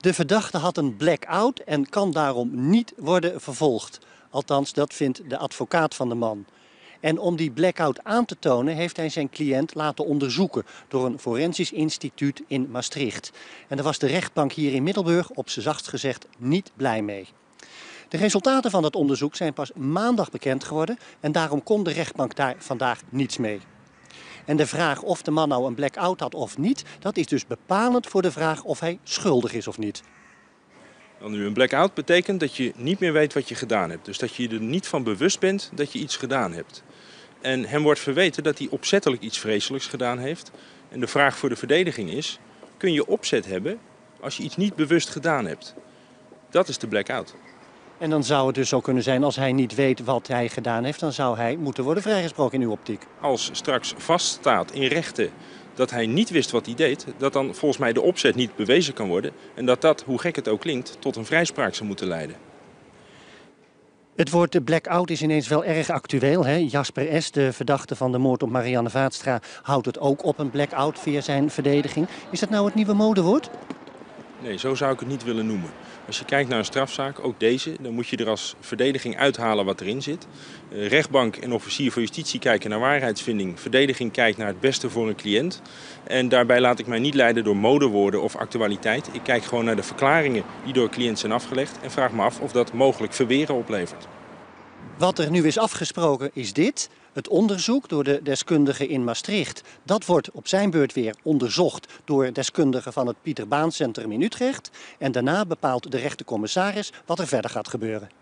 De verdachte had een blackout en kan daarom niet worden vervolgd. Althans, dat vindt de advocaat van de man. En om die blackout aan te tonen heeft hij zijn cliënt laten onderzoeken door een forensisch instituut in Maastricht. En daar was de rechtbank hier in Middelburg op z'n zachtst gezegd niet blij mee. De resultaten van dat onderzoek zijn pas maandag bekend geworden en daarom kon de rechtbank daar vandaag niets mee. En de vraag of de man nou een blackout had of niet, dat is dus bepalend voor de vraag of hij schuldig is of niet. Dan nu een blackout betekent dat je niet meer weet wat je gedaan hebt. Dus dat je er niet van bewust bent dat je iets gedaan hebt. En hem wordt verweten dat hij opzettelijk iets vreselijks gedaan heeft. En de vraag voor de verdediging is, kun je opzet hebben als je iets niet bewust gedaan hebt? Dat is de blackout. En dan zou het dus zo kunnen zijn, als hij niet weet wat hij gedaan heeft, dan zou hij moeten worden vrijgesproken in uw optiek. Als straks vaststaat in rechten dat hij niet wist wat hij deed, dat dan volgens mij de opzet niet bewezen kan worden. En dat dat, hoe gek het ook klinkt, tot een vrijspraak zou moeten leiden. Het woord de blackout is ineens wel erg actueel. Hè? Jasper S., de verdachte van de moord op Marianne Vaatstra, houdt het ook op een blackout via zijn verdediging. Is dat nou het nieuwe modewoord? Nee, zo zou ik het niet willen noemen. Als je kijkt naar een strafzaak, ook deze, dan moet je er als verdediging uithalen wat erin zit. Uh, rechtbank en officier van justitie kijken naar waarheidsvinding. Verdediging kijkt naar het beste voor een cliënt. En daarbij laat ik mij niet leiden door modewoorden of actualiteit. Ik kijk gewoon naar de verklaringen die door cliënt zijn afgelegd en vraag me af of dat mogelijk verweren oplevert. Wat er nu is afgesproken is dit. Het onderzoek door de deskundige in Maastricht, dat wordt op zijn beurt weer onderzocht door deskundigen van het Pieter Baan Centrum in Utrecht. En daarna bepaalt de rechtercommissaris wat er verder gaat gebeuren.